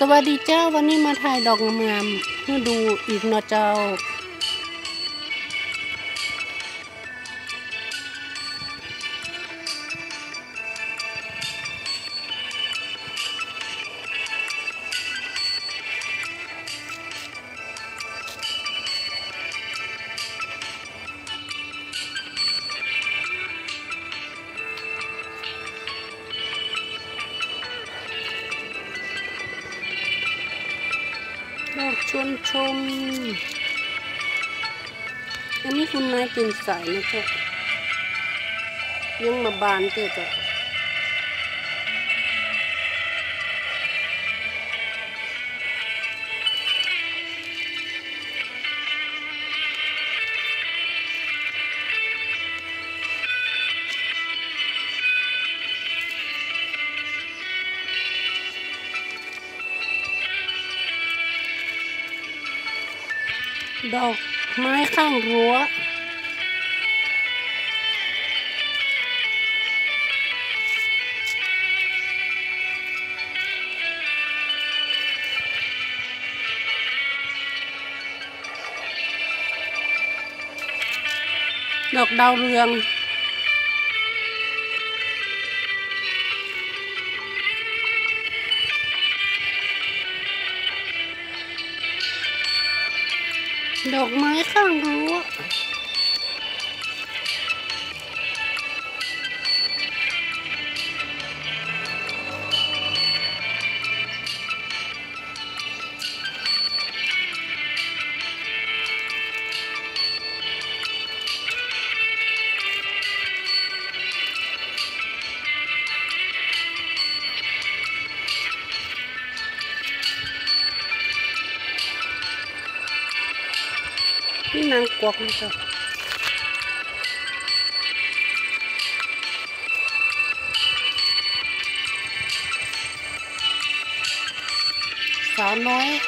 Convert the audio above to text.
สวัสดีเจ้าวันนี้มาถ่ายดอกงามๆให้ดูอีกหนาะเจ้า อบชวนชม อันนี้คุณนายเป็นสายนะเจ้ายังมาบานเจ๊จ้ะ ดอกไม้ข้างรั้ว ดอกดาวเรือง ดอกไม้ข้างรั้ว cái năng quạt này sao? Sáu nói?